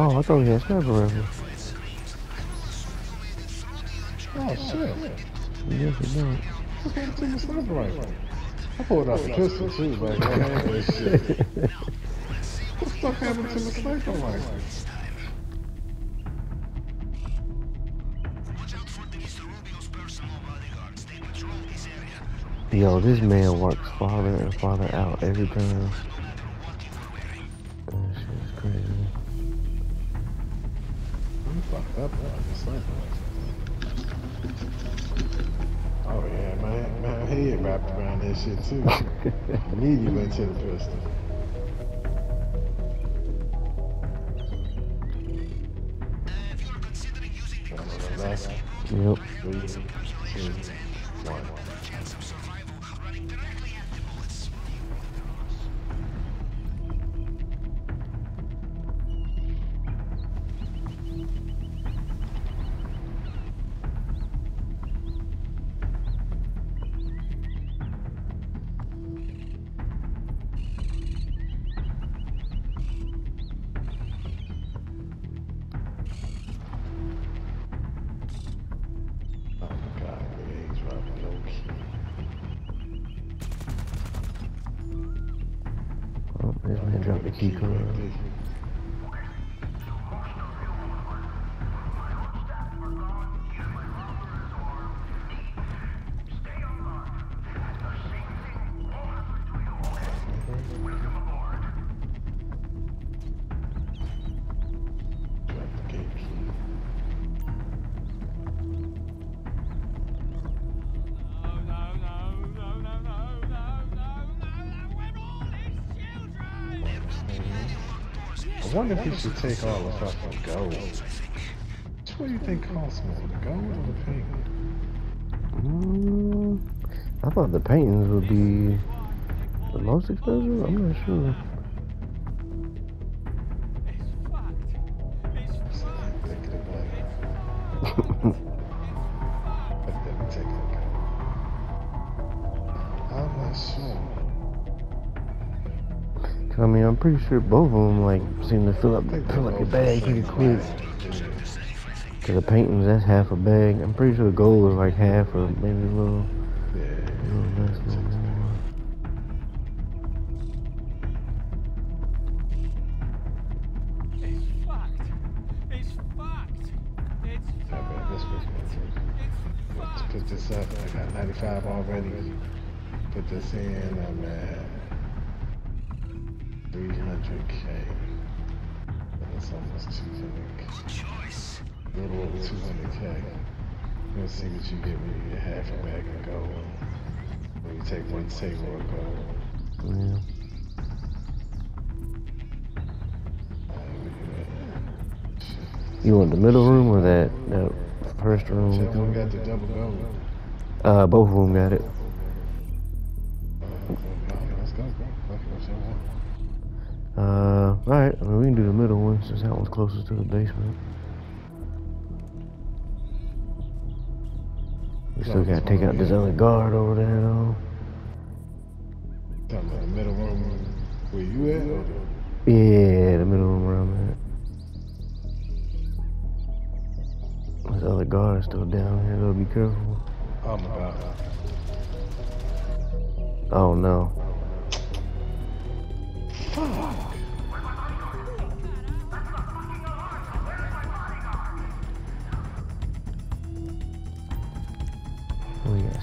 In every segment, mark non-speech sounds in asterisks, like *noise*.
Oh, I thought we had sniper rifle. Oh shit. Yes, we don't. What happened to the sniper rifle? I pulled out the pistol too, but I had that shit. What the fuck happened to the sniper rifle? Yo, this man works farther and farther out every time. Up about the sniper rifle. Oh yeah, man, man, head wrapped around that shit too. *laughs* Immediately went to the pistol. On the left, Yep. three, two, one. If he should take all the fucking gold. Which one do you think costs more, the gold or the painting? Mm, I thought the paintings would be the most expensive. I'm not sure. *laughs* I mean, I'm pretty sure both of them like seem to fill up I think fill up your bag the pretty same quick. Cause the paintings that's half a bag. I'm pretty sure the gold is like half or maybe a little, Yeah. a little less, a little. It's fucked. It's fucked. It's I bet this was my Let's put this up. I got 95 already. Put this in. Uh, I'm at 300k. That's almost 200k. A little over 200k. Let's see what you get when you get half a bag of gold. When you take one table of gold. Yeah. You want the middle room or that that first room? got the double gold. Uh, both of them got it. Since that one's closest to the basement. We still gotta take out this other guard over there though. Talking about the middle room where you at? Yeah, the middle room where I'm at. This other guard is still down here, though. Be careful. Oh my god. Oh no. *sighs*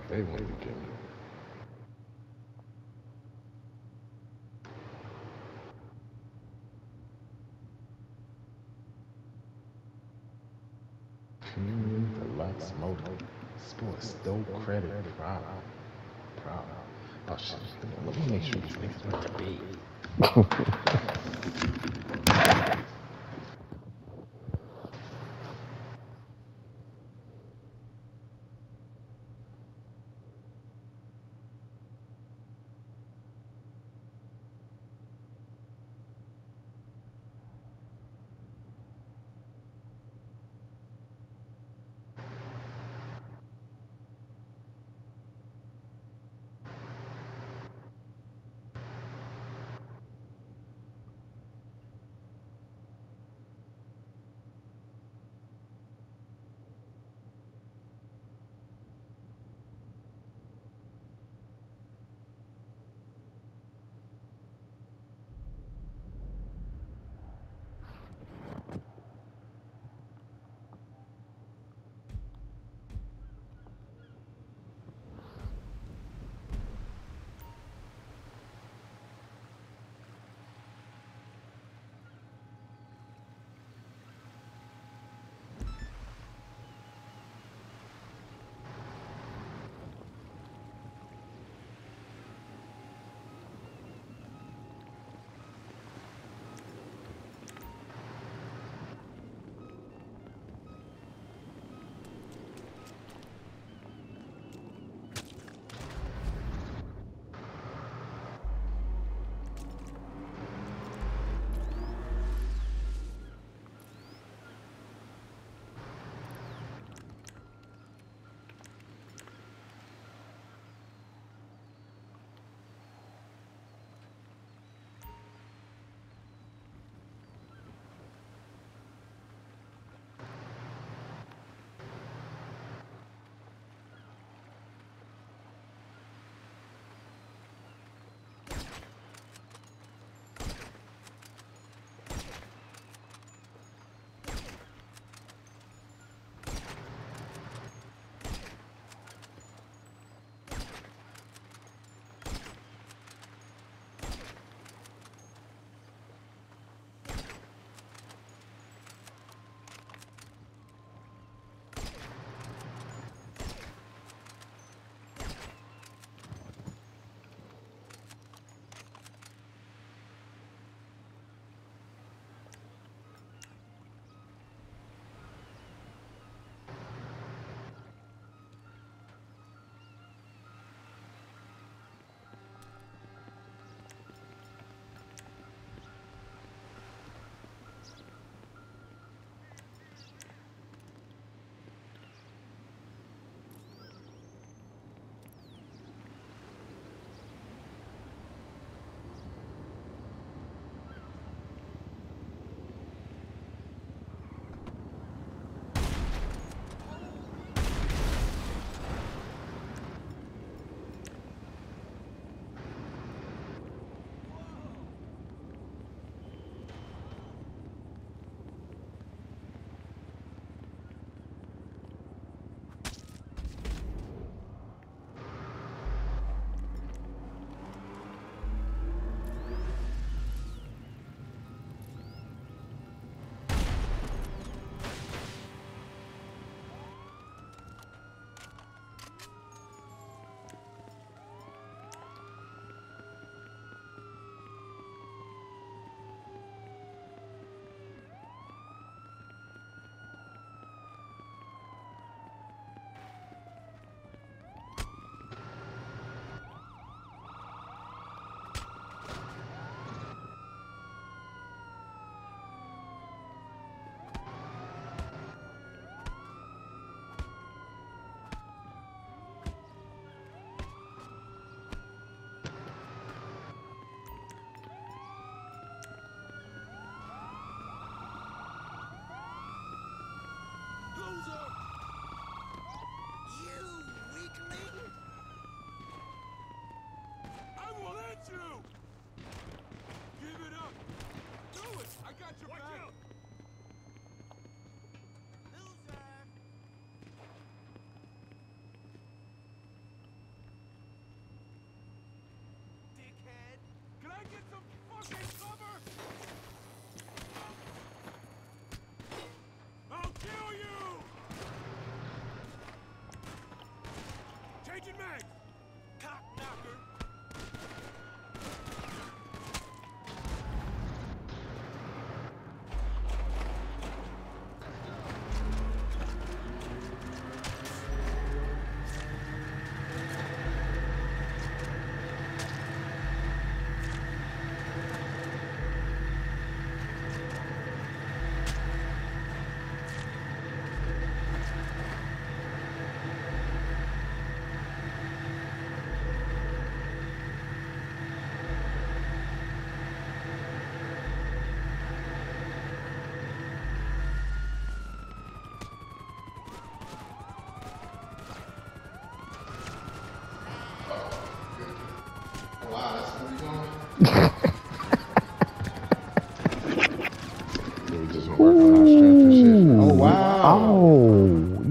like they wanted to kill me. Communion, the Lux Motor, Sports, Dope Credit, Problem. Problem. Oh shit, let me make sure these niggas want to be. *laughs*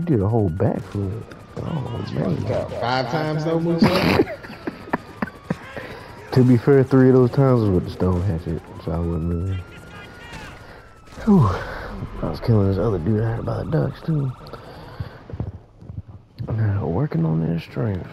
bed. whole backflip. Oh man. Five times though, Musa? To be fair, three of those times was with the stone hatchet, so I wasn't really. Whew. I was killing this other dude out by the ducks too. Now, working on their strength.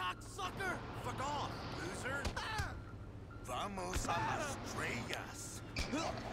Cocksucker! Fuck off, loser! Ah! Vamos a las estrellas! *laughs*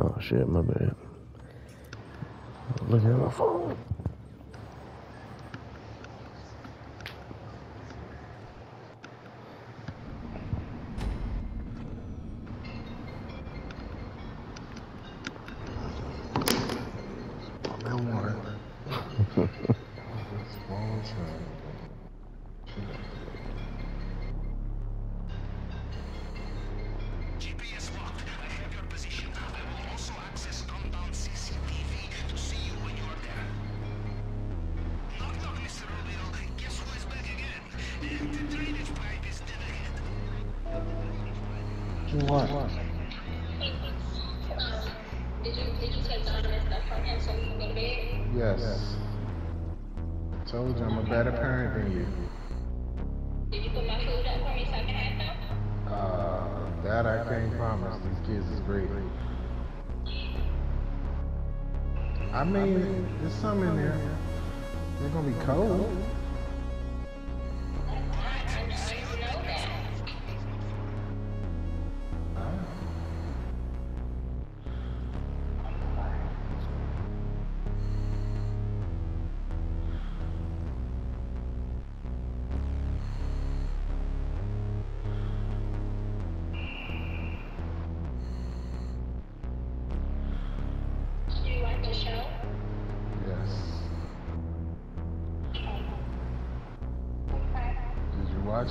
Oh shit, my bad. Look at my phone. watch?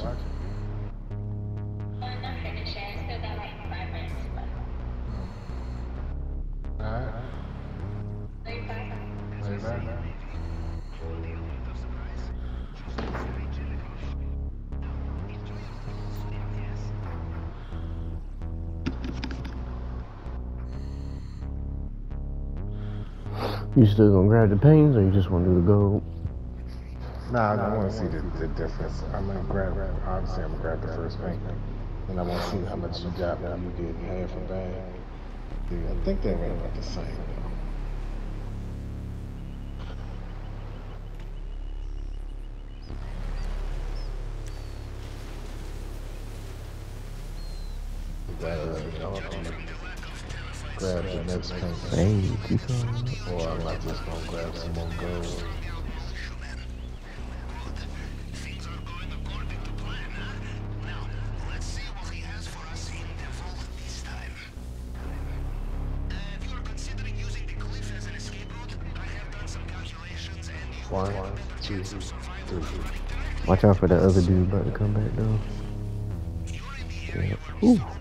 You still gonna grab the pains or you just wanna do the gold? No, nah, I, want to see the, the difference. I'm gonna grab. Obviously, I'm gonna grab the first paint, and I want to see how much you got when you get half a bag. Dude, I think they ran about the same. That is grab the next paint. Hey, keep going. Or I'm not just gonna grab some more gold. Watch out for the other dude about to come back though. Yeah.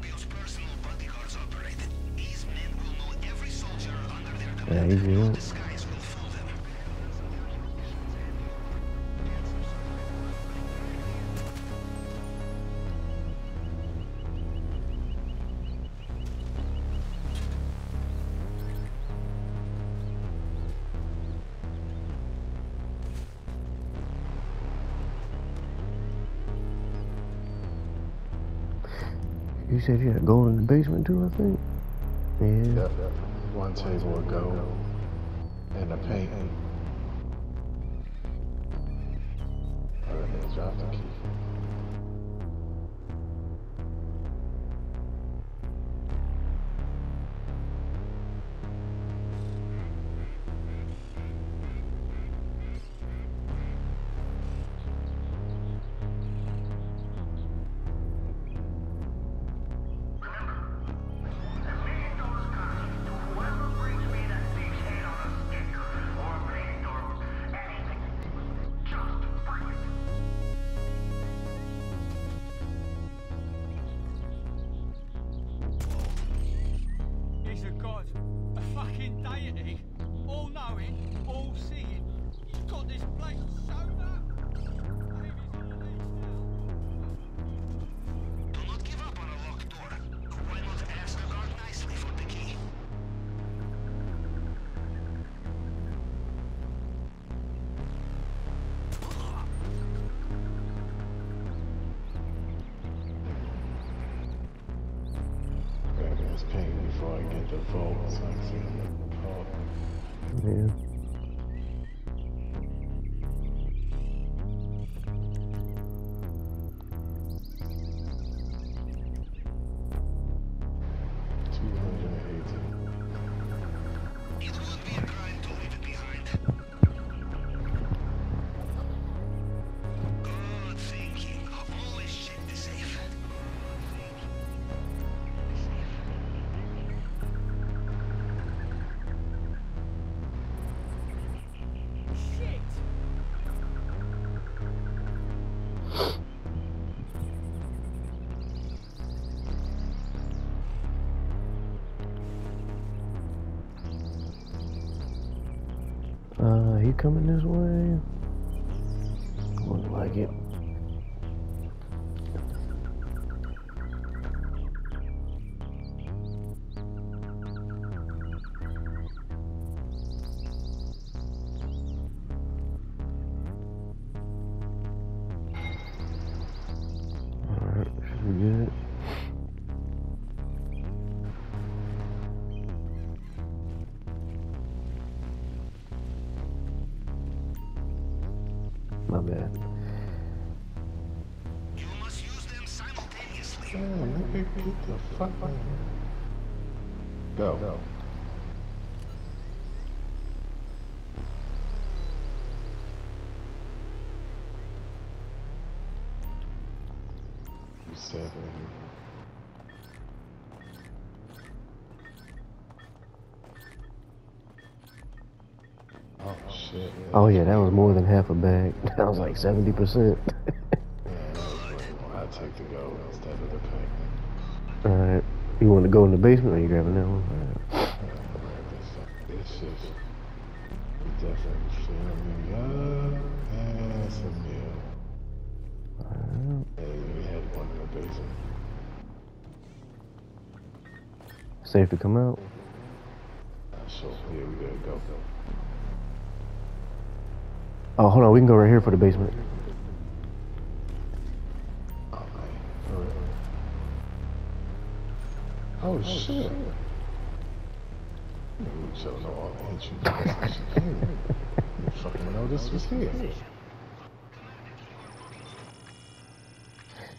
said you had gold in the basement too, I think. Yeah. Yep. One table of gold and a paint. Dropped the key. coming this way? Looks like it. Oh yeah, that was more than half a bag. *laughs* That was like seventy percent. Yeah, that was way more. I'd take the go instead of the pack. All right. You want to go in the basement, or you grabbing that one? Right. It's just, it definitely fill me up. That's a meal. Hey, we had one in the basement. Safe to come out. Uh, so, yeah, we gotta go. Oh, hold on. We can go right here for the basement. Oh. Oh, shit. Know all entries. You fucking know this was here.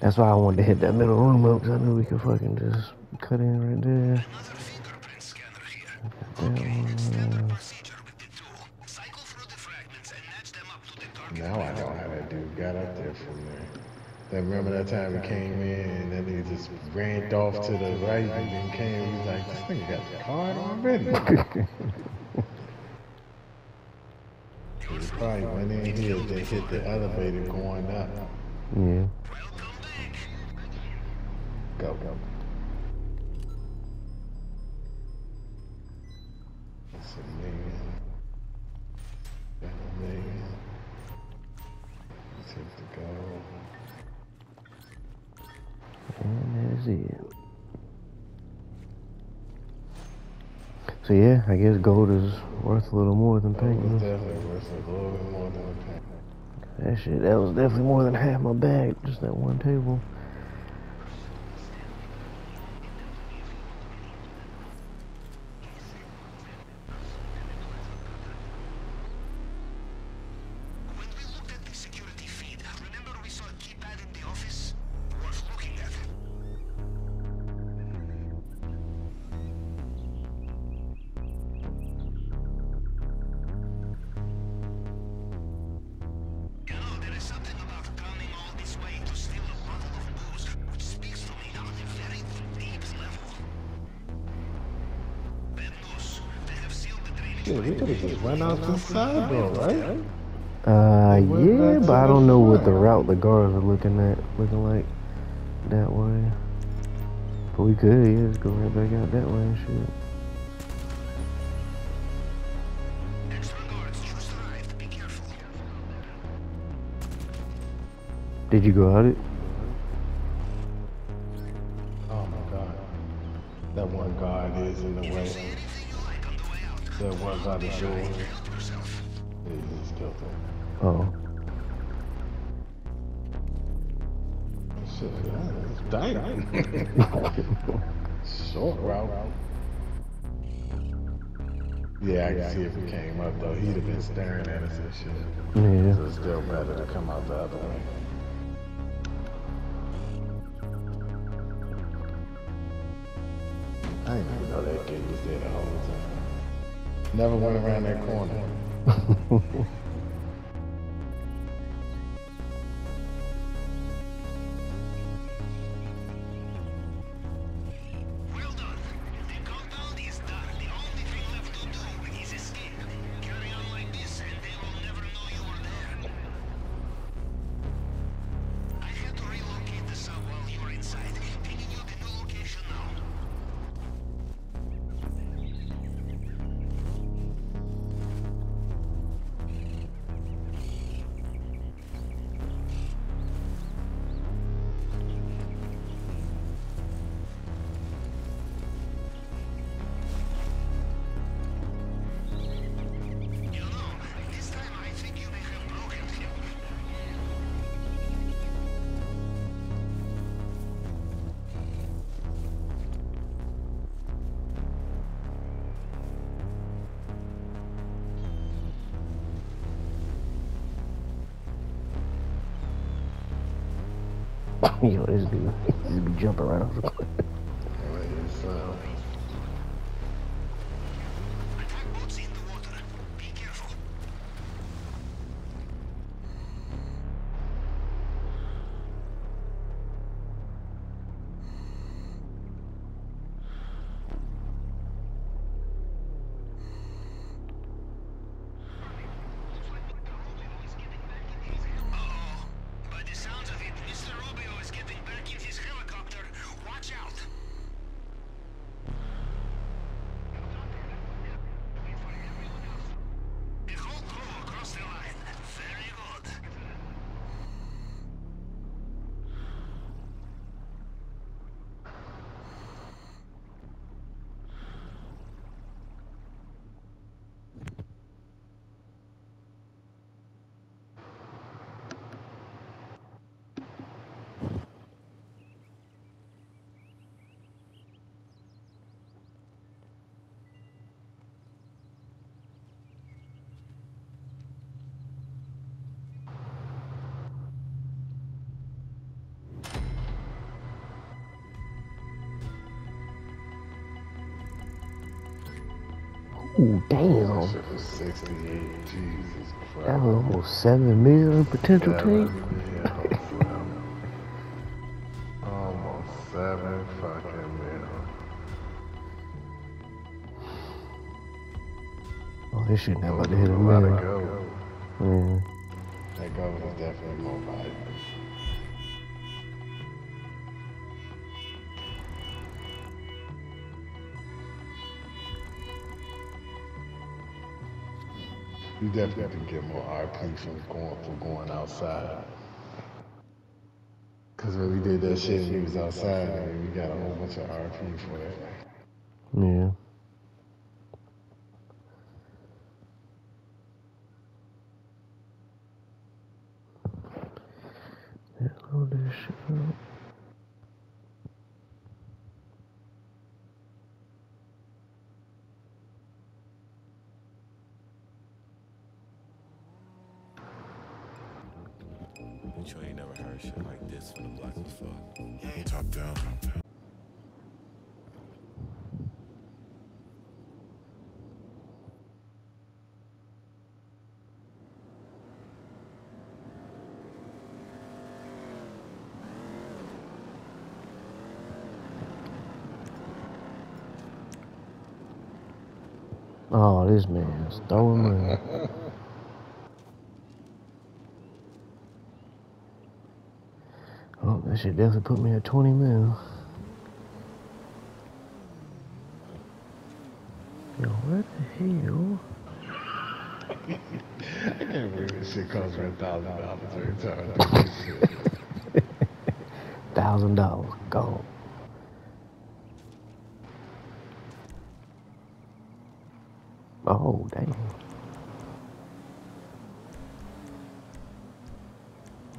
That's why I wanted to hit that middle room up, because I knew we could fucking just cut in right there. Then remember that time he came in and then he just ran off to the right and then came, he was like, this nigga got the card already. *laughs* he probably went in here, then hit the elevator going up. Yeah. Go, go. So yeah, I guess gold is worth a little more than pink. was definitely worth a little bit more than a. That shit, that was definitely more than half my bag, just that one table. Went out the side door, right? Uh, yeah, but I don't know what the route the guards are looking at, looking like that way. But we could, yeah, just go right back out that way and shit. Extra guards just arrived. Be careful. Did you go out it? Oh my god. That one guard is in the way. That one by the door. Help. Yeah, he just killed him. Oh. Shit, yeah, that's dang. Short *laughs* route. Yeah, I can see if he came up though. He'd have been staring at us and shit. Yeah. So it's still better to come out the other way. I didn't even know that gate was there the whole time. Never went around that corner. *laughs* *laughs* Yo, this dude, he be jumping right off the cliff. Was 68. Jesus Christ. That was almost seven million potential. Yeah, Almost seven fucking mil. Oh, this shit not about to hit a million. gold. Yeah. That gold is definitely more valuable. You definitely get more RP from going for going outside. Cause when we did that shit, we was outside and we got a whole bunch of RP for it. Yeah. Yeah, man's throwing *laughs* money. Oh, that should definitely put me at 20 mil. Yo, what the hell? *laughs* I can't believe this shit costs me a thousand dollars every time I do this shit. *laughs* Thousand dollars gone. Oh, damn.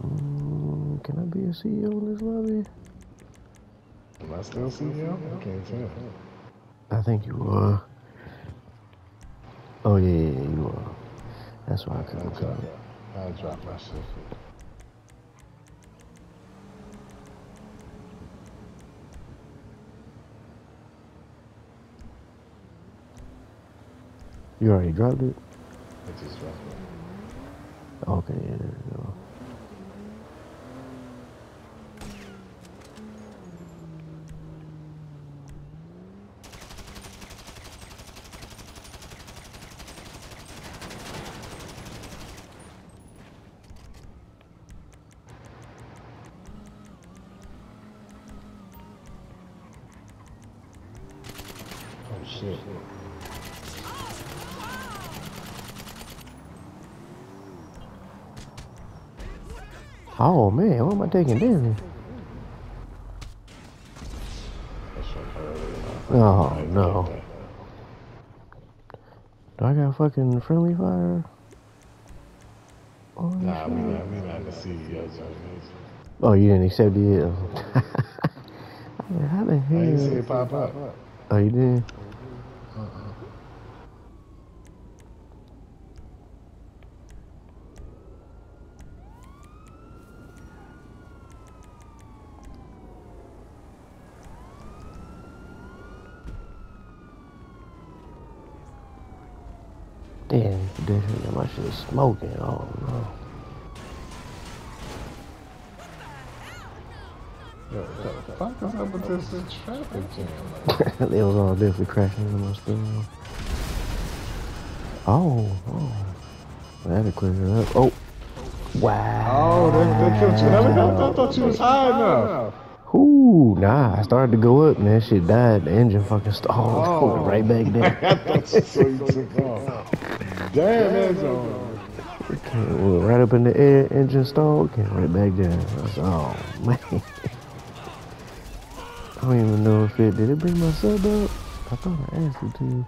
Mm, can I be a CEO in this lobby? I still CEO? I can't tell. I think you are. Oh, yeah, yeah, you are. That's why I couldn't drop, come. I'll drop my shit. You already dropped it? I just dropped it. Okay, yeah, there we go. Man, what I taking damage? That shit hurt. Oh, I no. Do I got fucking friendly fire? Oh, Nah, we not, we not the CEOs on this. oh you didn't accept *laughs* it? How the I ain't see it pop up. Oh, you did? Damn, definitely got my shit smoking. Oh no. What the fuck is up with this traffic jam? they was all definitely crashing into my stuff. Oh, oh. That'll clear it up. Oh. Wow. Oh, they, they killed you. I, I, I thought you was high enough. Ooh, nah, I started to go up and that shit died. The engine fucking stalled. Oh. *laughs* Right back there. *laughs* I thought you so you took off. Damn, that's on. Came- right up in the air, engine stalled, came right back down. I was oh man. I don't even know if it did it bring my sub up? I thought I asked it to.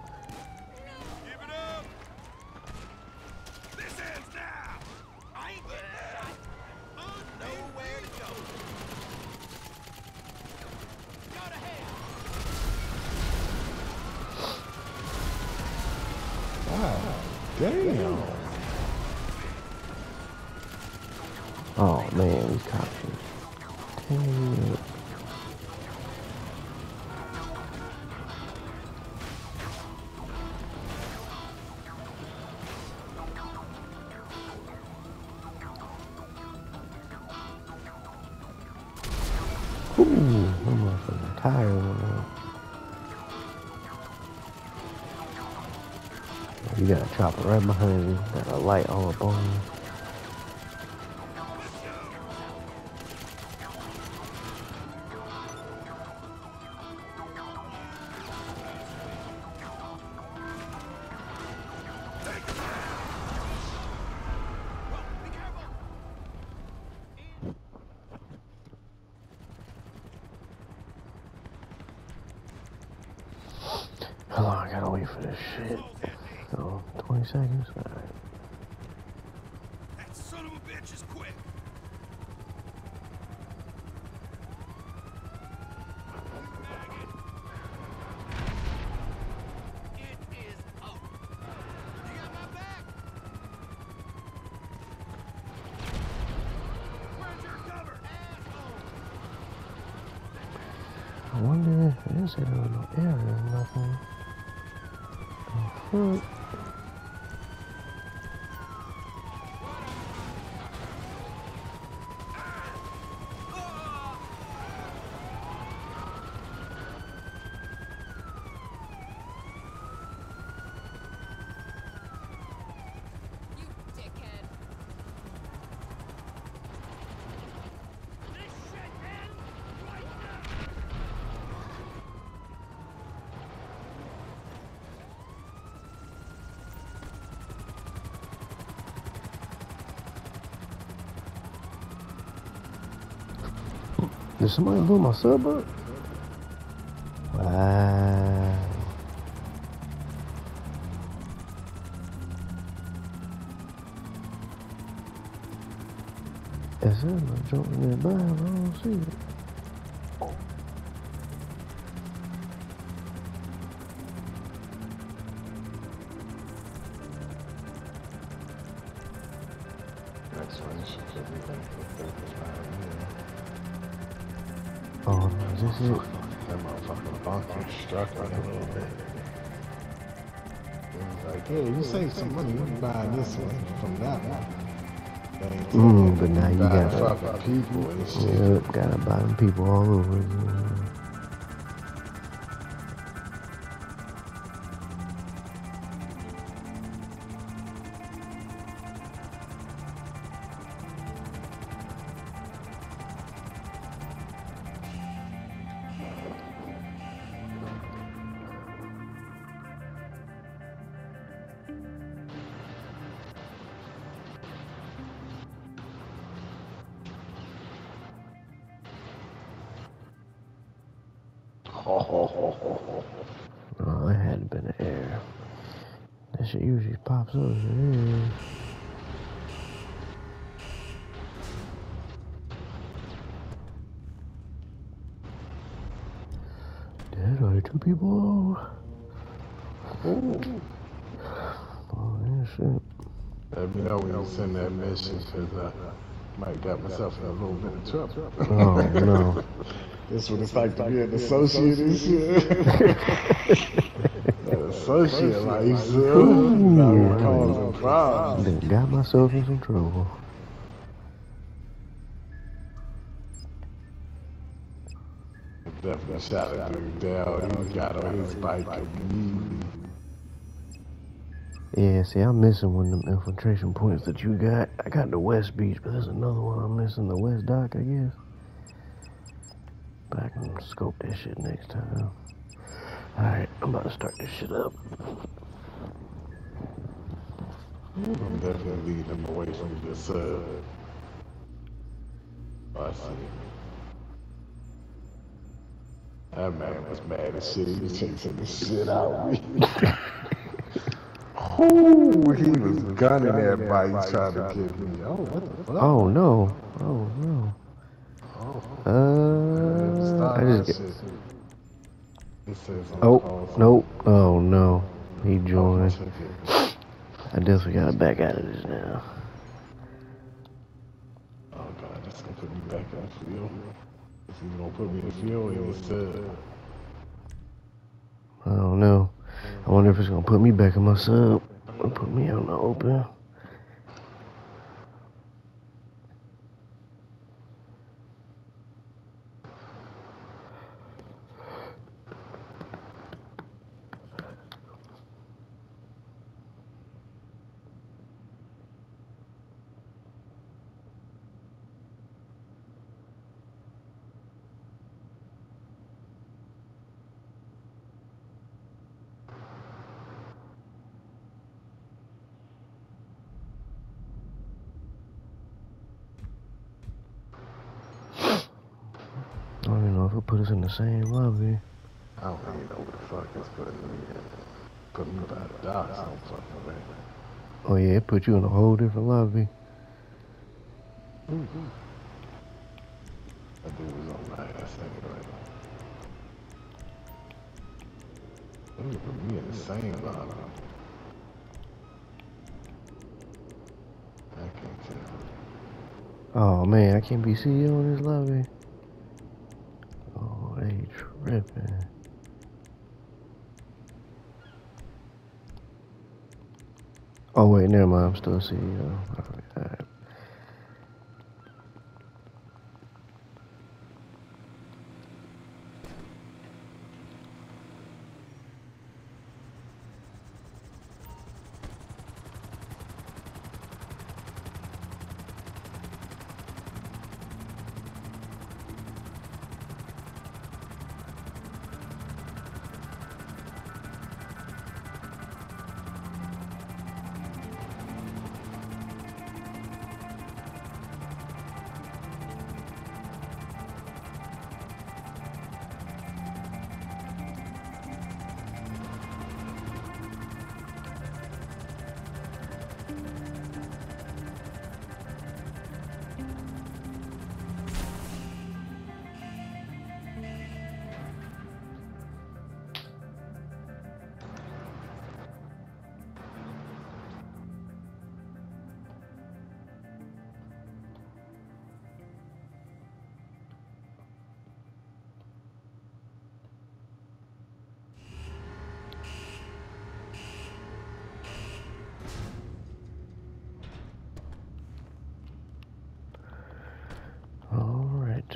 Right behind. Got a uh, light all up on. Wonder if it didn't say there error or nothing. The fuck? Did somebody blow my sub up? Wow. Is there no jumping nearby? I don't see it. Bunker struck a little bit. It was like, yeah, you save some money, you buy this one from that one. Mm, but now you gotta- fucking people and shit. Yep, gotta buy them people all over again. Oh, it had been an error. That shit usually pops up error. Dead are two people. Oh, yeah, shit. Let me know when you send that mission, because I might got myself in a little bit of trouble. Oh, no. *laughs* This what it's like to be an associate and shit. associate like so. Not causing problems. Done got myself in some trouble. Definitely shot a dude down. He got on his bike immediately. Yeah, see, I'm missing one of them infiltration points that you got. I got the West Beach, but there's another one I'm missing, the West Dock, I guess. But I can scope that shit next time. Alright, I'm about to start this shit up. I'm definitely leading them away from this, uh... oh, I see. That man was mad as shit. He was chasing the shit out of me. *laughs* Ooh, he was gunning that bike trying to get me. Oh, what the fuck? Oh no. Oh no. Uh, I just get. It Oh, nope. Oh no. He joined. I guess we gotta back out of this now. Oh god, that's gonna put me back in the field. If he's gonna put me in the field, he said. I don't know. I wonder if it's gonna put me back in my sub or put me out in the open. I don't even know if it'll put us in the same lobby. I don't even know what the fuck it's putting me in. Put me by the docks, I'm fucking way. Oh yeah, it put you in a whole different lobby. Mm-hmm. That dude was on my ass anyway. Let me put me in the same lobby. I can't tell. Oh man, I can't be CEO in this lobby. Oh. Oh wait, never mind. I'm still CEO. Alright, alright. Alright. uh,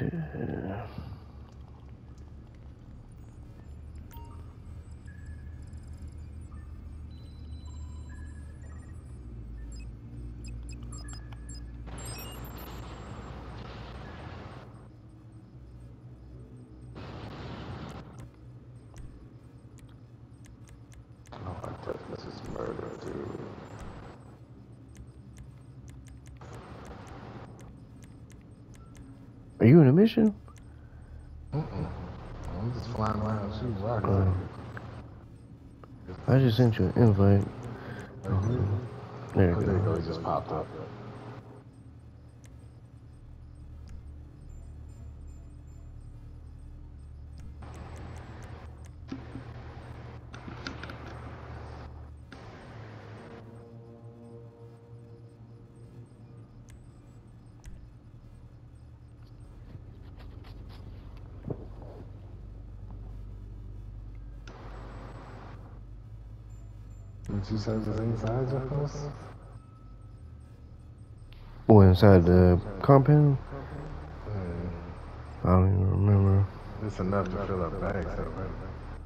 Oh, Are you in a mission? Mm-mm. I'm just flying around shooting rockets. Uh, I just sent you an invite. There you Oh, there you go. go, he just popped up. Did you say it was inside your house? Or inside the compound? Yeah. I don't even remember. It's enough to fill up bags, though, right?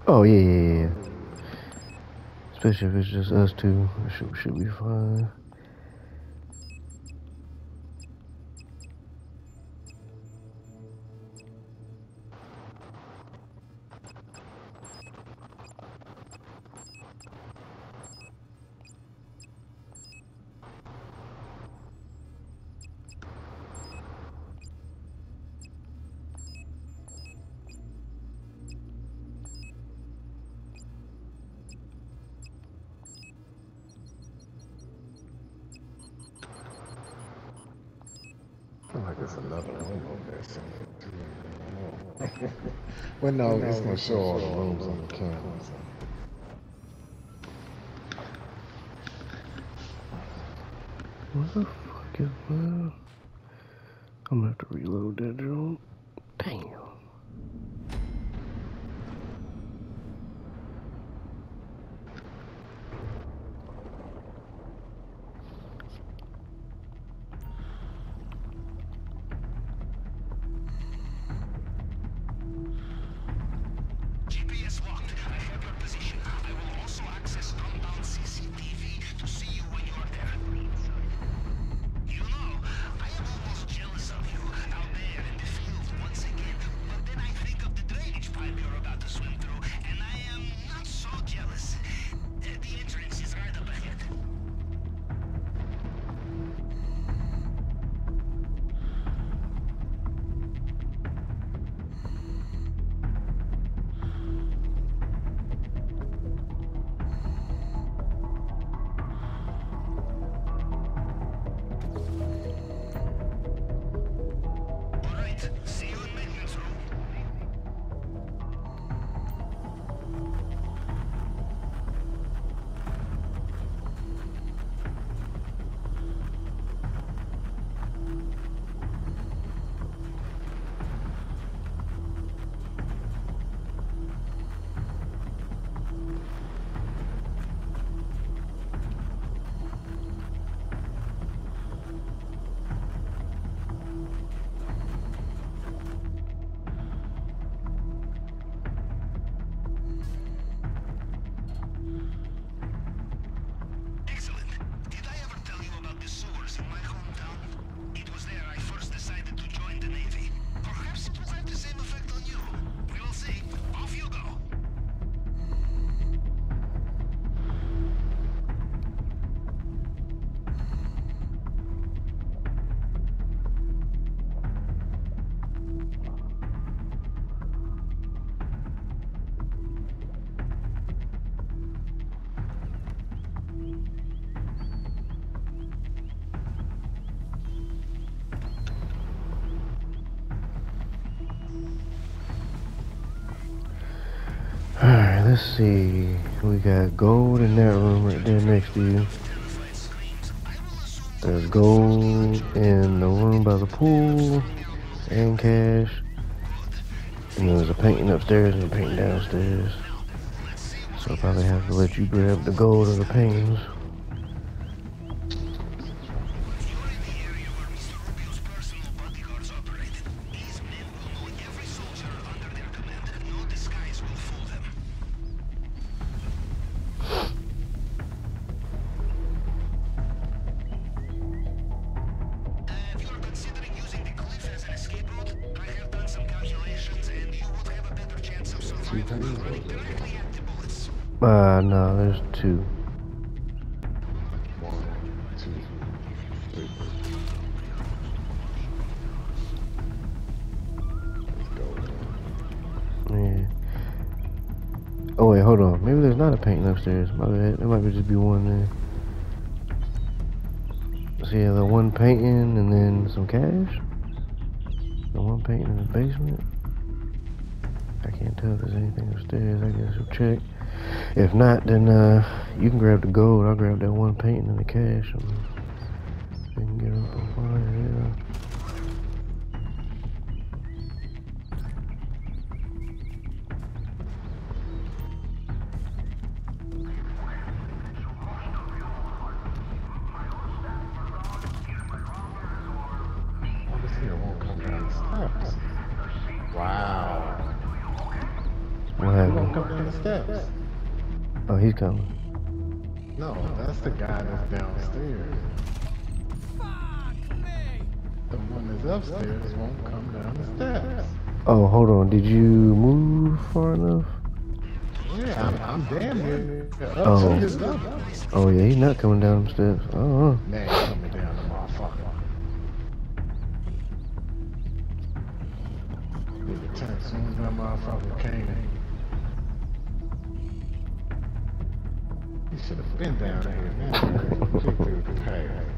Oh yeah, yeah, yeah. Especially if it's just us two, it should should be fine. Show all the rooms on the. What the fuck is that? I'm gonna have to reload let's see. We got gold in that room right there next to you. There's gold in the room by the pool and cash. And there's a painting upstairs and a painting downstairs. So I'll probably have to let you grab the gold or the paintings. Ah, no, there's two. Oh wait, hold on. Maybe there's not a painting upstairs. My bad. There might be just be one there. So yeah, the one painting and then some cash. The one painting in the basement. I can't tell if there's anything upstairs. I guess we'll check. If not, then uh, you can grab the gold. I'll grab that one painting and the cash. And we can get up on fire. Yeah. Oh. No, that's the guy that's downstairs. Fuck me! The one that's upstairs won't come down the steps. Oh, hold on. Did you move far enough? Yeah, I'm, I'm damn near Oh. to his level. Oh yeah, he's not coming down them steps. Uh-huh. Now he's coming down the motherfucker. Nigga turned soon as that motherfucker came in. Should have been down here now. Kick through the.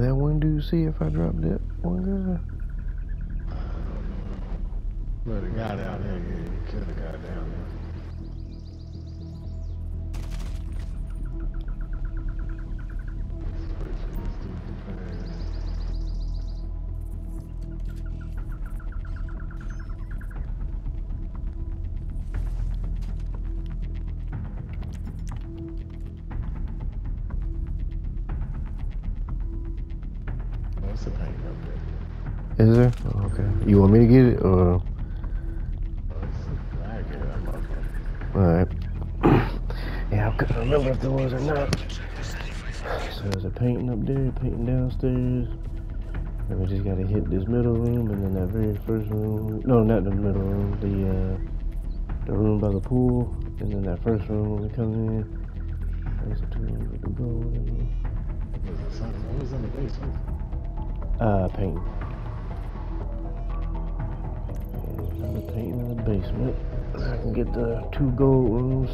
That one dude see if I dropped that one guy? But the got out there, you killed the guy down there. Want me to get it or? Oh, it's a flag here, that motherfucker. Alright. yeah, I couldn't remember if there was or not. So there's a painting up there, painting downstairs. And we just gotta hit this middle room and then that very first room. No, not the middle room. The uh, the room by the pool. And then that first room when we come in. There's the two rooms with the gold and Was it something? What was in the basement? uh, painting. Another painting in the basement. I can get the two gold rooms.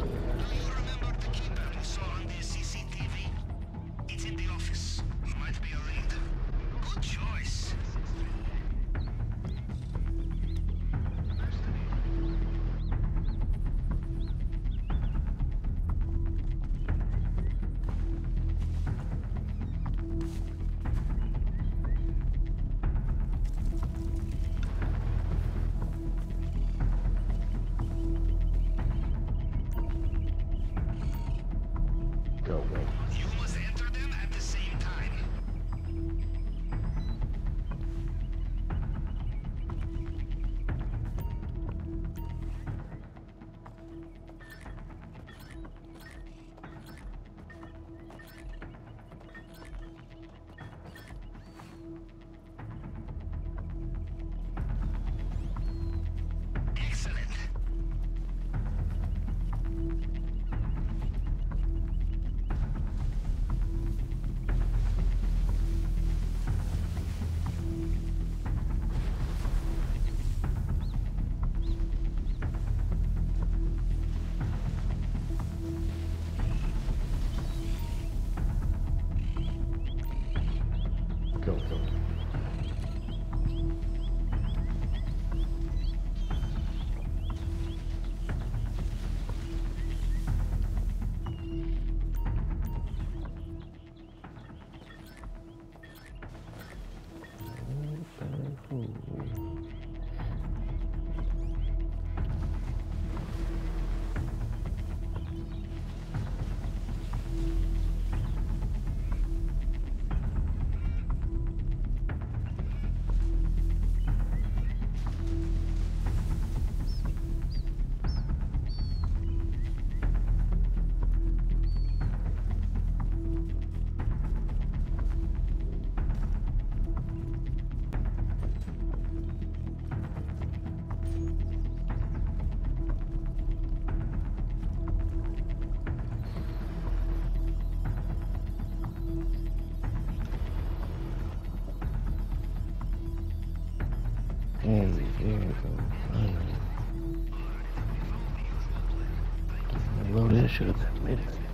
Load that shit up that minute.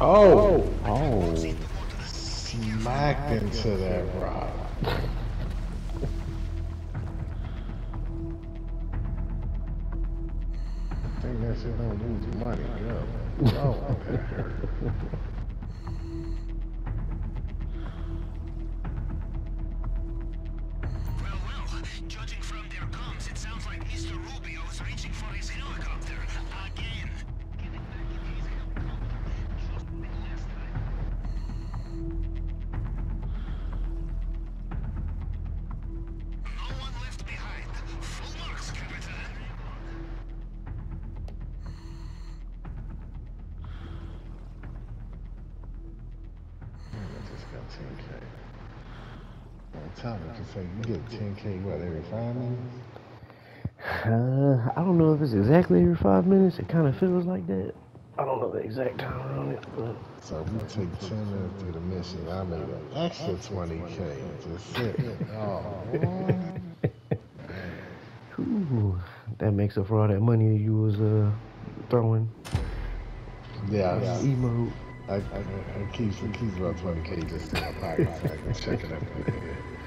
Oh! Oh. Smacked into that rock. I think that shit don't lose money. Yeah. Oh, okay. Well, well, judging from their comms, it sounds like Mr. Rubio is reaching for his helicopter again. Say you get 10K, what, every five minutes? Uh, I don't know if it's exactly every five minutes. It kind of feels like that. I don't know the exact time on it, but So we take 10 minutes to the mission, I made an extra 20K just sitting. *laughs* Oh, ooh, that makes up for all that money you was uh throwing. Yeah, Emote. I, I, I keeps, it keeps about 20K just in my pocket so I can check it out.